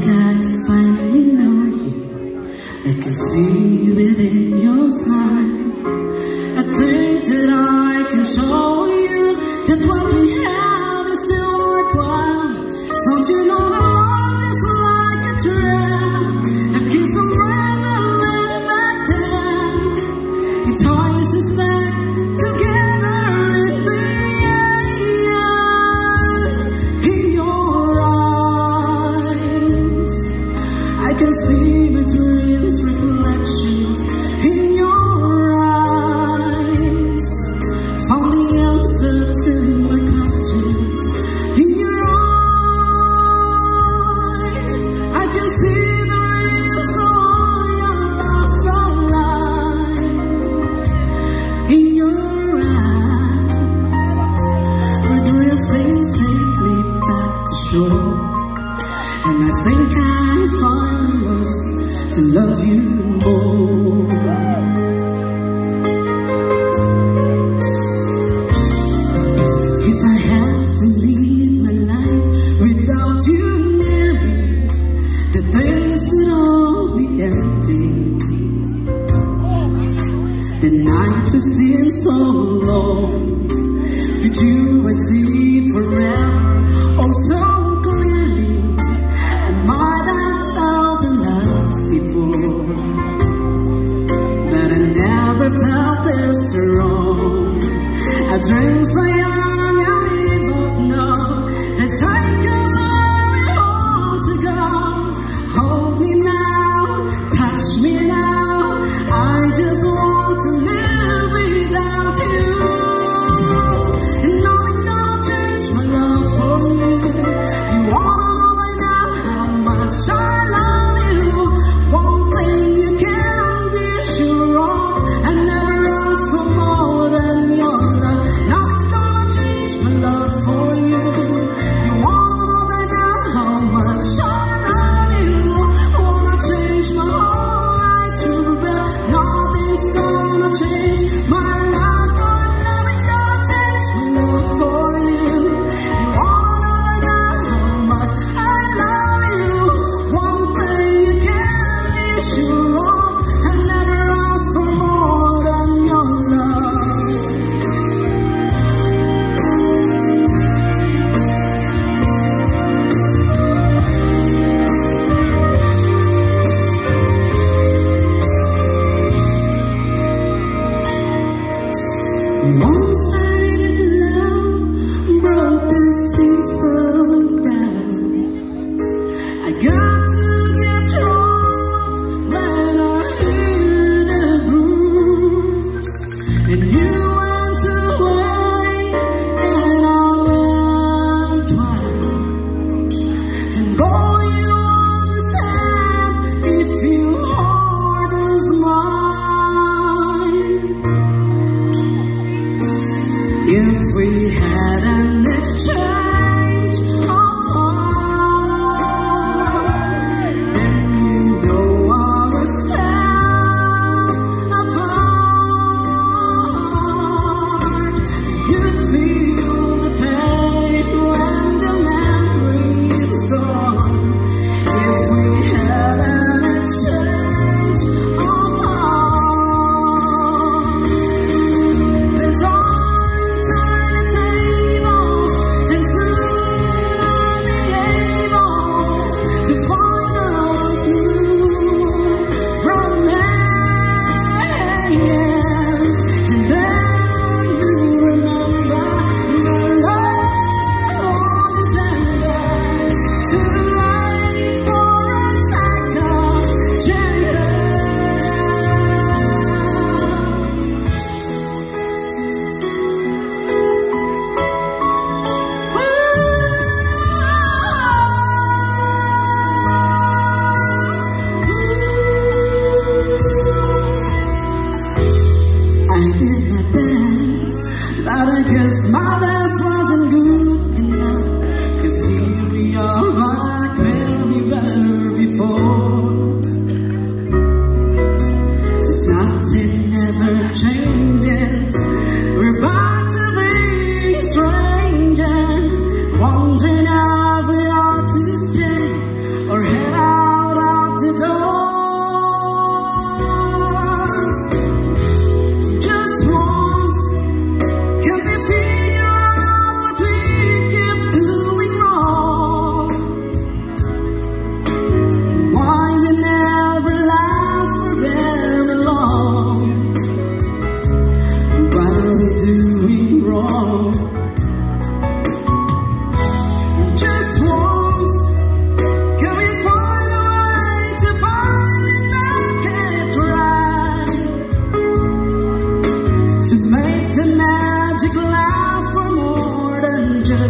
that I finally know you. I can see within your smile. and I think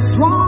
Swan.